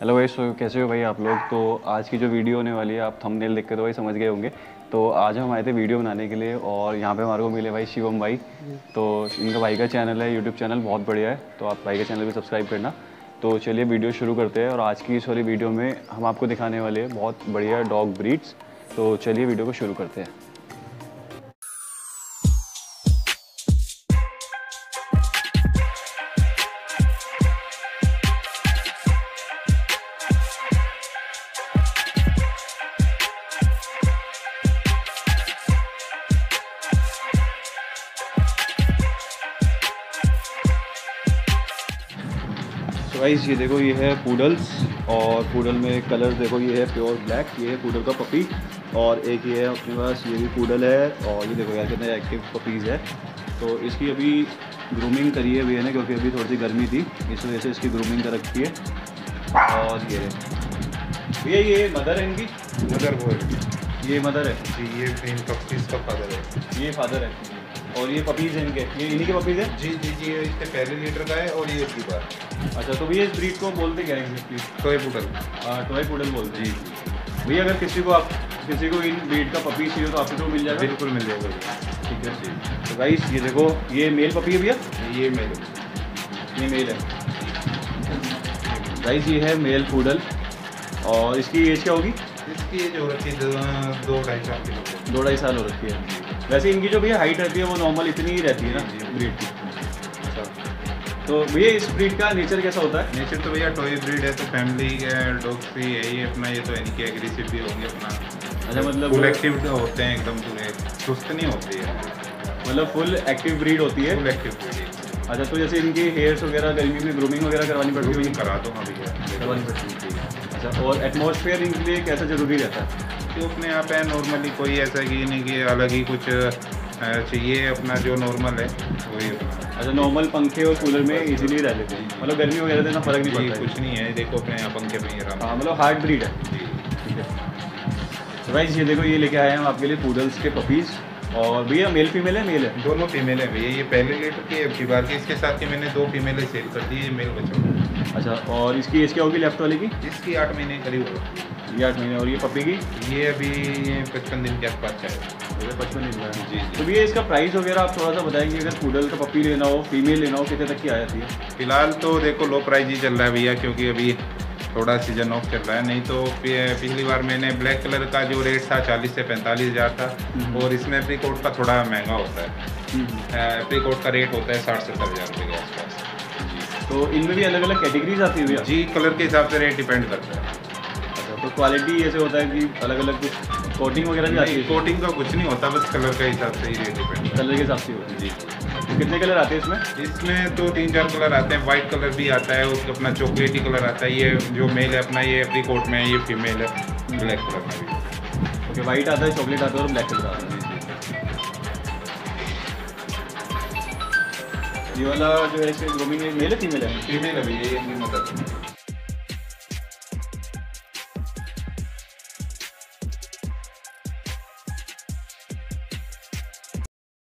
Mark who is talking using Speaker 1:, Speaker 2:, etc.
Speaker 1: Hello भाई सो कैसे हो भाई आप लोग? तो आज की जो वीडियो होने वाली है, आप थंबनेल देख के तो भाई समझ गए होंगे। तो आज हम आए थे वीडियो बनाने के लिए और यहाँ पे हमारे को मिले भाई शिवम भाई। तो इनका भाई का चैनल है यूट्यूब चैनल बहुत बढ़िया है तो आप भाई का चैनल भी सब्सक्राइब करना। तो चलिए वीडियो शुरू करते हैं और आज की इस वाली वीडियो में हम आपको दिखाने वाले हैं बहुत बढ़िया डॉग ब्रीड्स तो चलिए वीडियो को शुरू करते हैं। तो गाइस ये देखो ये है पूडल्स और पूडल में कलर देखो ये है प्योर ब्लैक ये है पूडल का पपी और एक ये है अपने पास ये भी पूडल है और ये देखो यार कितने एक्टिव पपीज़ है। तो इसकी अभी ग्रूमिंग करिए करी है ना क्योंकि अभी थोड़ी सी गर्मी थी इस वजह से इसकी ग्रूमिंग कर रखी है। और ये भैया ये ये मदर है इनकी?
Speaker 2: मदर बोल
Speaker 1: ये मदर है।
Speaker 2: जी ये फादर है।
Speaker 1: ये फादर है। और ये पपीज़ हैं इनके। ये इन्हीं के पपीज़ हैं?
Speaker 2: जी जी जी ये इसके पहले लीटर का है और ये इसकी बार
Speaker 1: अच्छा तो भैया इस ब्रीड को बोलते क्या है
Speaker 2: टॉय पुडल
Speaker 1: टॉय पूडल बोलते
Speaker 2: जी
Speaker 1: हैं भैया अगर किसी को आप किसी को इन ब्रीड का पपी चाहिए तो आपके को मिल जाएगा?
Speaker 2: बिल्कुल मिल जाएगा।
Speaker 1: ठीक है। जी तो गाइस ये देखो ये मेल पपी है भैया?
Speaker 2: ये मेरे
Speaker 1: ये मेल है। गाइस ये है मेल पूडल और इसकी एज क्या होगी?
Speaker 2: इसकी एज हो रखी है दो- ढाई साल की हो।
Speaker 1: दो ढाई साल हो रखी है। वैसे इनकी जो भैया हाइट रहती है वो नॉर्मल इतनी ही रहती है ना ब्रीड की। अच्छा। तो भैया इस ब्रीड का नेचर कैसा होता है?
Speaker 2: नेचर तो भैया टॉय ब्रीड है तो फैमिली है डॉग फ्री है ये अपना ये तो है नहीं कि एग्रेसिव भी होंगे अपना।
Speaker 1: अच्छा मतलब
Speaker 2: फुल एक्टिव होते हैं एकदम पूरे सुस्त नहीं होती है।
Speaker 1: मतलब फुल एक्टिव ब्रीड होती है।
Speaker 2: फुल एक्टिव ब्रीड
Speaker 1: अच्छा तो जैसे इनकी हेयर्स वगैरह गर्मी में ग्रूमिंग वगैरह करवानी पड़ती
Speaker 2: है
Speaker 1: होगी
Speaker 2: करा दो हाँ भैया
Speaker 1: करवानी पड़ती है। अच्छा और एटमॉस्फेयर इनके लिए कैसा ज़रूरी रहता है?
Speaker 2: तो अपने यहाँ पे नॉर्मली कोई ऐसा कि नहीं कि अलग ही कुछ चाहिए अपना जो नॉर्मल है वही।
Speaker 1: अच्छा नॉर्मल पंखे और कूलर में इजीली रह लेते हैं। मतलब गर्मी वगैरह इतना फ़र्क नहीं पड़ता
Speaker 2: कुछ नहीं है देखो अपने यहाँ पंखे में ही
Speaker 1: हाँ मतलब हार्ड ब्रीड है।
Speaker 2: जी।
Speaker 1: ठीक है। तो गाइस ये देखो ये लेके आए हैं हम आपके लिए पूडल्स के पपीज़ और भैया मेल फीमेल है मेल है?
Speaker 2: दोनों फीमेल है भैया ये पहले लीटर की है की बार की इसके साथ की मैंने दो फीमेल सेल कर दी ये मेल बच्चों
Speaker 1: अच्छा और इसकी एज क्या होगी लेफ़्ट वाले की?
Speaker 2: इसकी आठ महीने करीब हो
Speaker 1: ये आठ महीने और ये पपी की?
Speaker 2: ये अभी पचपन दिन के आसपास चाहिए है।
Speaker 1: पचपन दिन का
Speaker 2: जी
Speaker 1: तो भैया इसका प्राइस वगैरह आप थोड़ा सा बताएँगे अगर पूडल का पपी लेना हो फीमेल लेना हो कितने तक की आ जाती है?
Speaker 2: फ़िलहाल तो देखो लो प्राइस ही चल रहा है भैया क्योंकि अभी थोड़ा सीज़न ऑफ़ चल रहा है। नहीं तो पिछली बार मैंने ब्लैक कलर का जो रेट था चालीस से पैंतालीस हज़ार था।
Speaker 1: हम्म।
Speaker 2: और इसमें प्री कोट का थोड़ा महँगा होता है। प्री कोट का रेट होता है साठ सत्तर हज़ार रुपये के आसपास।
Speaker 1: तो इनमें भी अलग अलग कैटेगरीज आती है?
Speaker 2: जी कलर के हिसाब से रेट डिपेंड करता है।
Speaker 1: अच्छा तो क्वालिटी ऐसे होता है कि अलग अलग कुछ कोटिंग वगैरह भी आती है?
Speaker 2: कोटिंग का कुछ नहीं होता बस कलर का हिसाब से ही रेट डिपेंड
Speaker 1: कलर के हिसाब से होती है
Speaker 2: जी।
Speaker 1: तो कितने कलर आते हैं इसमें?
Speaker 2: इसमें तो तीन चार कलर आते हैं। वाइट कलर भी आता है उसका अपना चॉकलेटी कलर आता है। ये जो मेल है अपना ये अपनी कोट में है ये फीमेल है ब्लैक कलर में भी।
Speaker 1: ओके वाइट आता है चॉकलेट आता है और ब्लैक कलर आता है ये वाला जो है ग्रूमिंग मेल है फीमेल है?
Speaker 2: फीमेल है भैया ये मदद